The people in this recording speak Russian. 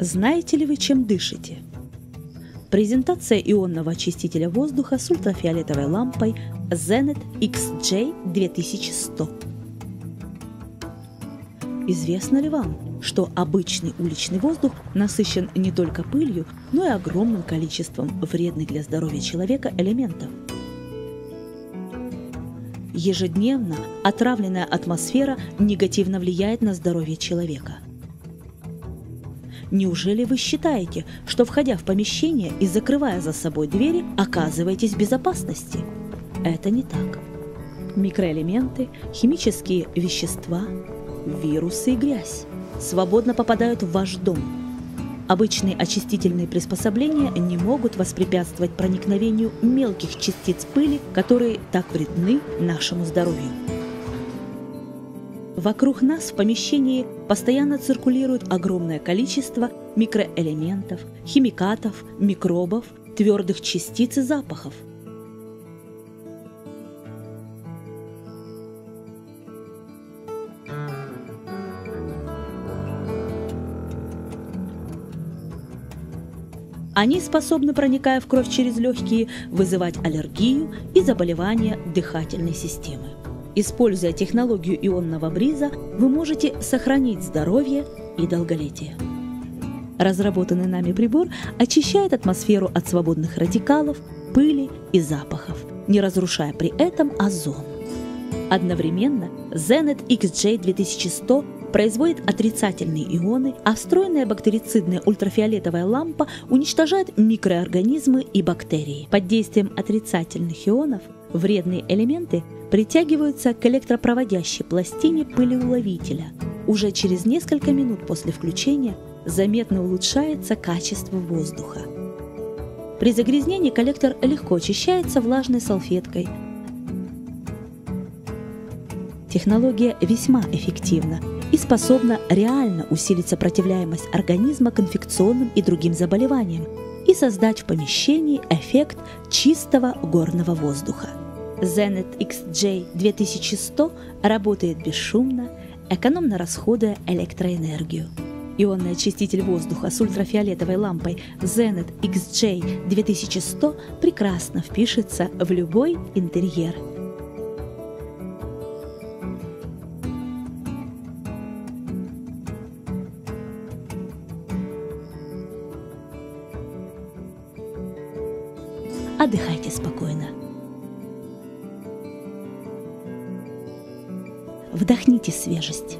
Знаете ли вы, чем дышите? Презентация ионного очистителя воздуха с ультрафиолетовой лампой Zenit XJ 2100. Известно ли вам, что обычный уличный воздух насыщен не только пылью, но и огромным количеством вредных для здоровья человека элементов? Ежедневно отравленная атмосфера негативно влияет на здоровье человека – Неужели вы считаете, что входя в помещение и закрывая за собой двери, оказываетесь в безопасности? Это не так. Микроэлементы, химические вещества, вирусы и грязь свободно попадают в ваш дом. Обычные очистительные приспособления не могут воспрепятствовать проникновению мелких частиц пыли, которые так вредны нашему здоровью. Вокруг нас в помещении постоянно циркулирует огромное количество микроэлементов, химикатов, микробов, твердых частиц и запахов. Они способны, проникая в кровь через легкие, вызывать аллергию и заболевания дыхательной системы. Используя технологию ионного бриза, вы можете сохранить здоровье и долголетие. Разработанный нами прибор очищает атмосферу от свободных радикалов, пыли и запахов, не разрушая при этом озон. Одновременно Zenet XJ 2100 производит отрицательные ионы, а встроенная бактерицидная ультрафиолетовая лампа уничтожает микроорганизмы и бактерии. Под действием отрицательных ионов вредные элементы притягиваются к электропроводящей пластине пылеуловителя. Уже через несколько минут после включения заметно улучшается качество воздуха. При загрязнении коллектор легко очищается влажной салфеткой. Технология весьма эффективна и способна реально усилить сопротивляемость организма к инфекционным и другим заболеваниям и создать в помещении эффект чистого горного воздуха. Zenit XJ 2100 работает бесшумно, экономно расходуя электроэнергию. Ионный очиститель воздуха с ультрафиолетовой лампой Zenit XJ 2100 прекрасно впишется в любой интерьер. Отдыхайте спокойно. Вдохните свежесть.